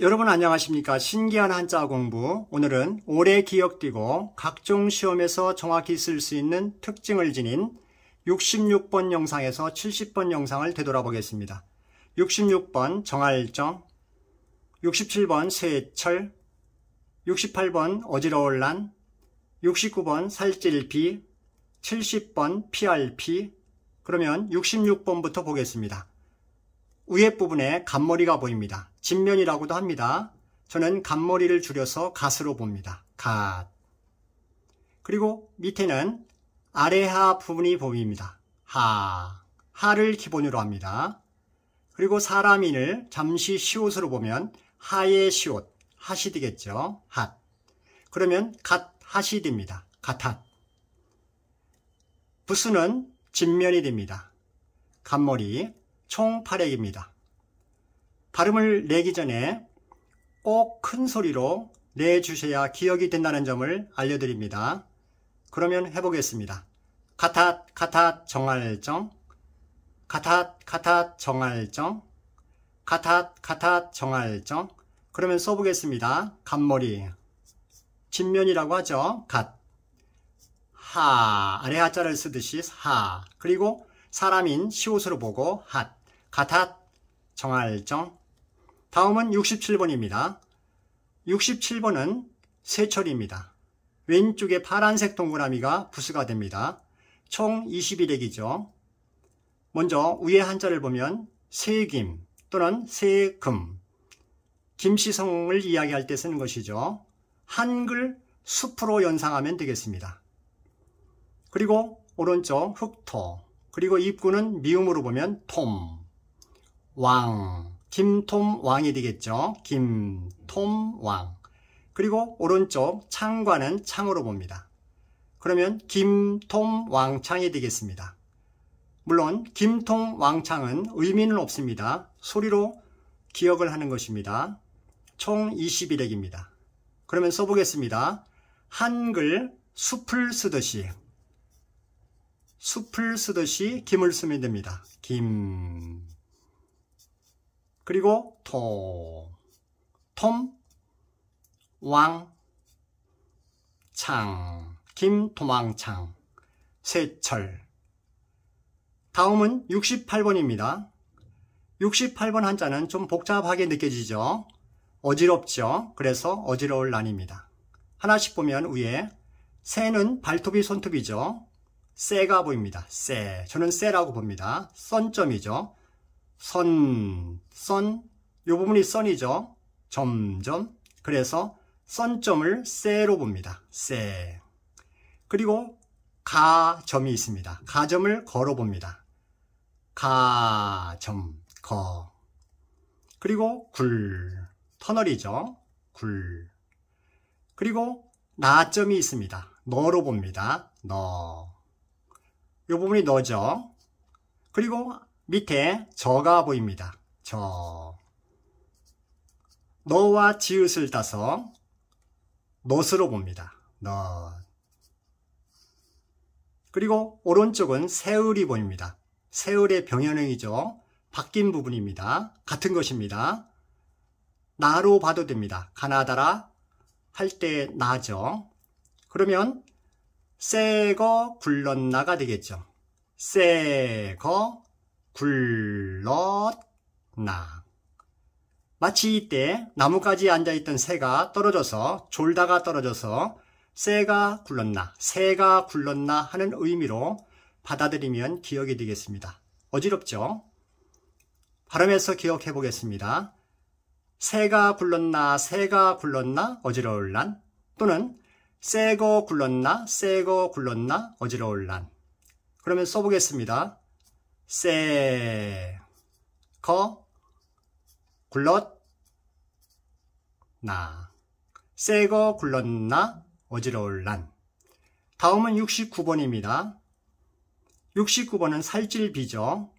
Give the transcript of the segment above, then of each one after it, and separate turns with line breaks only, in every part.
여러분 안녕하십니까? 신기한 한자 공부. 오늘은 오래 기억되고 각종 시험에서 정확히 쓸 수 있는 특징을 지닌 66번 영상에서 70번 영상을 되돌아보겠습니다. 66번 정할정 67번 세철 68번 어지러울 난 69번 살찔비 70번 PRP 그러면 66번부터 보겠습니다 위에 부분에 갓머리가 보입니다. 진면이라고도 합니다. 저는 갓머리를 줄여서 갓으로 봅니다. 갓. 그리고 밑에는 아래하 부분이 보입니다. 하. 하를 기본으로 합니다. 그리고 사람인을 잠시 시옷으로 보면 하의 시옷, 하시 되겠죠. 핫. 그러면 갓 하시 됩니다. 갓핫. 부수는 진면이 됩니다. 갓머리. 총 8액입니다. 발음을 내기 전에 꼭 큰 소리로 내주셔야 기억이 된다는 점을 알려드립니다. 그러면 해보겠습니다. 가탓 가탓 정할정 가탓 가탓 정할정 가탓 가탓 정할정 그러면 써보겠습니다. 갓머리 진면이라고 하죠. 갓 하, 아래 하자를 쓰듯이 하 그리고 사람인 시옷으로 보고 핫, 가탓, 정할정. 다음은 67번입니다. 67번은 세철입니다. 왼쪽에 파란색 동그라미가 부수가 됩니다. 총 21액이죠. 먼저 위에 한자를 보면 세김 또는 세금, 김시성을 이야기할 때 쓰는 것이죠. 한글 숲으로 연상하면 되겠습니다. 그리고 오른쪽 흑토, 그리고 입구는 미음으로 보면 톰, 왕, 김톰 왕이 되겠죠. 김톰 왕. 그리고 오른쪽 창과는 창으로 봅니다. 그러면 김톰 왕창이 되겠습니다. 물론 김통 왕창은 의미는 없습니다. 소리로 기억을 하는 것입니다. 총 21액입니다. 그러면 써보겠습니다. 한글 숲을 쓰듯이 숲을 쓰듯이 김을 쓰면 됩니다. 김 그리고 토, 톰, 왕, 창, 김토망창, 세철 다음은 68번입니다. 68번 한자는 좀 복잡하게 느껴지죠? 어지럽죠? 그래서 어지러울 난입니다. 하나씩 보면 위에 새는 발톱이 손톱이죠? 쎄가 보입니다. 쎄. 저는 쎄라고 봅니다. 선점이죠. 선, 선. 요 부분이 선이죠. 점점. 그래서 선점을 쎄로 봅니다. 쎄. 그리고 가점이 있습니다. 가점을 걸어 봅니다. 가점, 거. 그리고 굴. 터널이죠. 굴. 그리고 나점이 있습니다. 너로 봅니다. 너. 이 부분이 너죠. 그리고 밑에 저가 보입니다. 저. 너와 지읒을 따서 너스로 봅니다. 너. 그리고 오른쪽은 세을이 보입니다. 세을의 병현형이죠. 바뀐 부분입니다. 같은 것입니다. 나로 봐도 됩니다. 가나다라 할 때 나죠. 그러면 새거 굴렀나가 되겠죠. 새거 굴렀나 마치 이때 나무까지 앉아있던 새가 떨어져서 졸다가 떨어져서 새가 굴렀나 새가 굴렀나 하는 의미로 받아들이면 기억이 되겠습니다. 어지럽죠? 발음해서 기억해 보겠습니다. 새가 굴렀나 새가 굴렀나 어지러울 난 또는 새거 굴렀나 새거 굴렀나 어지러울 난 그러면 써보겠습니다. 새거 굴렀나 새거 굴렀나 어지러울 난 다음은 69번입니다. 69번은 살찔비죠.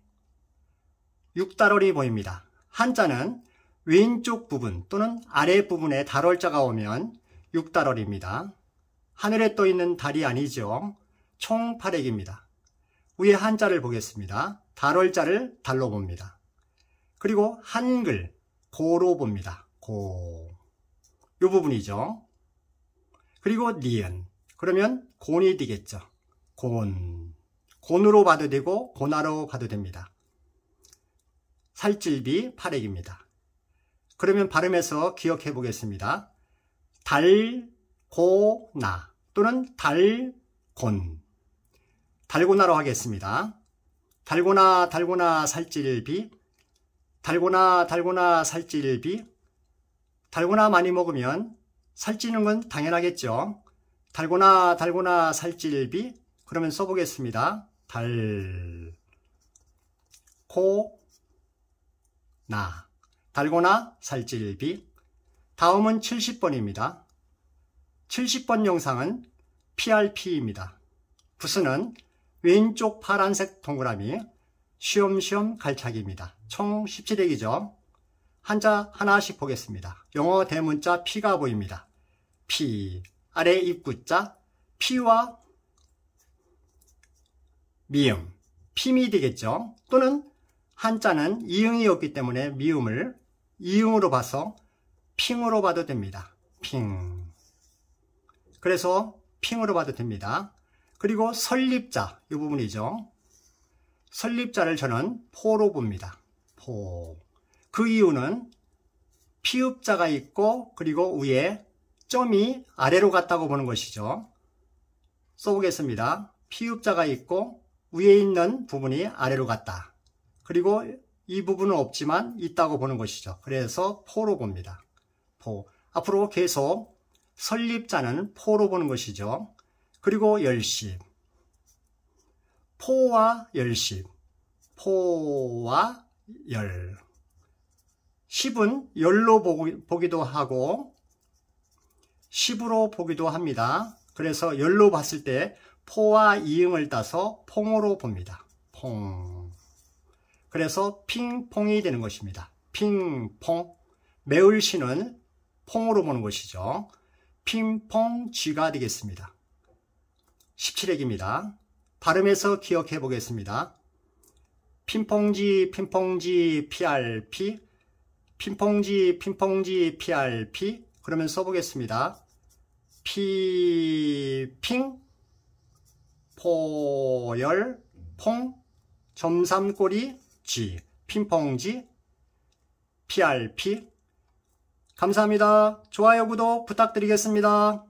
육달월이 보입니다. 한자는 왼쪽 부분 또는 아래 부분에 달월자가 오면 육달월입니다. 하늘에 떠 있는 달이 아니죠. 총 8액입니다. 위에 한자를 보겠습니다. 달월자를 달로 봅니다. 그리고 한글, 고로 봅니다. 고. 요 부분이죠. 그리고 니은. 그러면 곤이 되겠죠. 곤. 곤으로 봐도 되고 고나로 봐도 됩니다. 살찔비 파렉입니다. 그러면 발음해서 기억해 보겠습니다. 달, 고, 나 또는 달, 곤. 달고나로 하겠습니다. 달고나, 달고나, 살찔비. 달고나, 달고나, 살찔비. 달고나 많이 먹으면 살찌는 건 당연하겠죠. 달고나, 달고나, 살찔비. 그러면 써보겠습니다. 달, 고, 나. 달고나, 살찔비. 다음은 70번입니다. 70번 영상은 PRP입니다. 부스는 왼쪽 파란색 동그라미 쉬엄쉬엄 갈착입니다. 총 17액이죠. 한자 하나씩 보겠습니다. 영어 대문자 P가 보입니다. P, 아래 입구자 P와 미음, P미 되겠죠. 또는 한자는 이응이 없기 때문에 미음을 이응으로 봐서 핑으로 봐도 됩니다. 핑. 그래서 핑으로 봐도 됩니다. 그리고 설립자, 이 부분이죠. 설립자를 저는 포로 봅니다. 포. 그 이유는 피읍자가 있고 그리고 위에 점이 아래로 갔다고 보는 것이죠. 써보겠습니다. 피읍자가 있고 위에 있는 부분이 아래로 갔다. 그리고 이 부분은 없지만 있다고 보는 것이죠. 그래서 포로 봅니다. 포. 앞으로 계속 설립자는 포로 보는 것이죠. 그리고 열십. 포와 열십. 포와 열. 십은 열로 보기도 하고 십으로 보기도 합니다. 그래서 열로 봤을 때 포와 이응을 따서 퐁으로 봅니다. 퐁. 그래서 핑퐁이 되는 것입니다. 핑퐁. 매울 시는 퐁으로 보는 것이죠. 핑퐁 쥐가 되겠습니다. 17액입니다. 발음해서 기억해 보겠습니다. 핑퐁지 핑퐁지 PRP 핑퐁지 핑퐁지 PRP 그러면 써보겠습니다. 피핑 포열 퐁 점삼꼬리 G 핑퐁지 PRP 감사합니다. 좋아요 구독 부탁드리겠습니다.